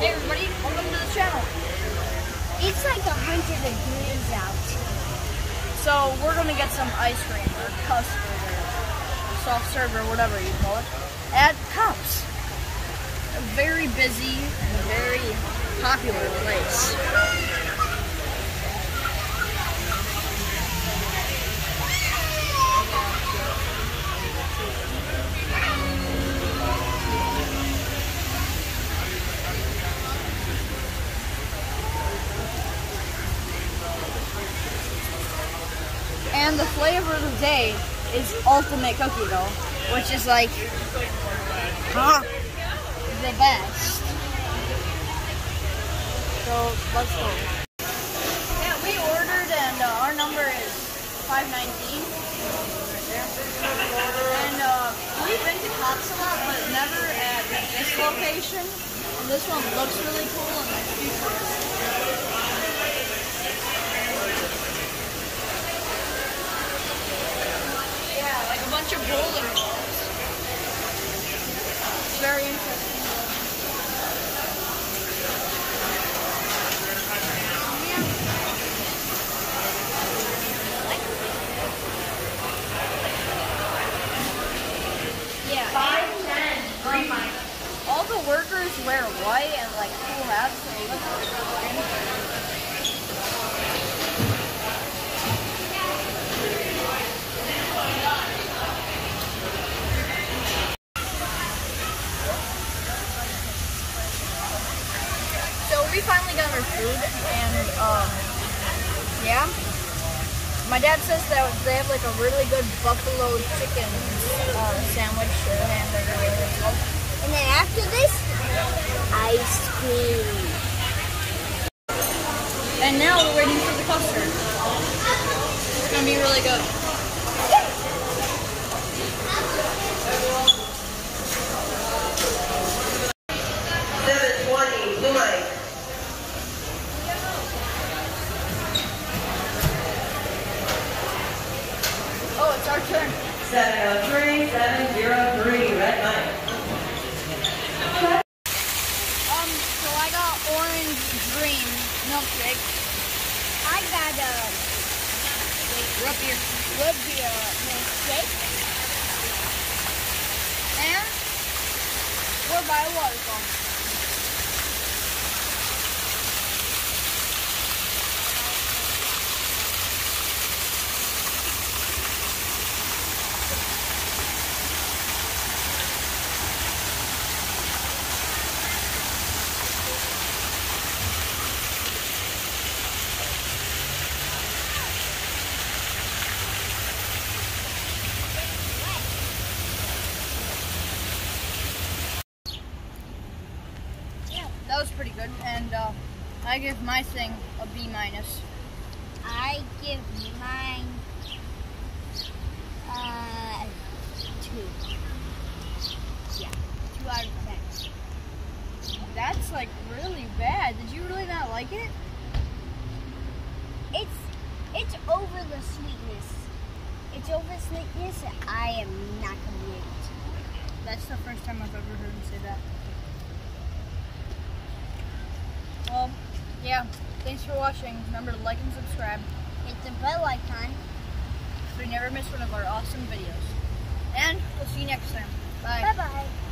Hey everybody, welcome to the channel. It's like a hundred degrees out. So we're gonna get some ice cream or custard or soft serve or whatever you call it at Kopp's. A very busy and very popular place. And the flavor of the day is ultimate cookie dough, which is like huh, the best. So let's go. Yeah, we ordered and uh, our number is 519. And uh, we've been to Kopp's a lot, but never at this location. And this one looks really cool and like futuristic. Yeah, a bunch of bowling balls. It's very interesting. Yeah. Five, ten, three. All the workers wear white and like cool hats, we finally got our food, and um, yeah. My dad says that they have like a really good buffalo chicken uh, sandwich or hamburger. And then after this, ice cream. And now we're waiting for the custard. It's gonna be really good. It's our turn. Seven oh three, seven zero three, Red Mike. Um, so I got orange dream milkshake. I got a Root beer. root milkshake. And we're by a waterfall. That was pretty good. And uh, I give my thing a B minus. I give mine uh two. Yeah, two out of ten. That's like really bad. Did you really not like it? It's it's over the sweetness. It's over the sweetness. I am not gonna be able to. That's the first time I've ever heard him say that. Well, yeah. Thanks for watching. Remember to like and subscribe Hit the bell icon. so you never miss one of our awesome videos. And we'll see you next time. Bye. Bye bye.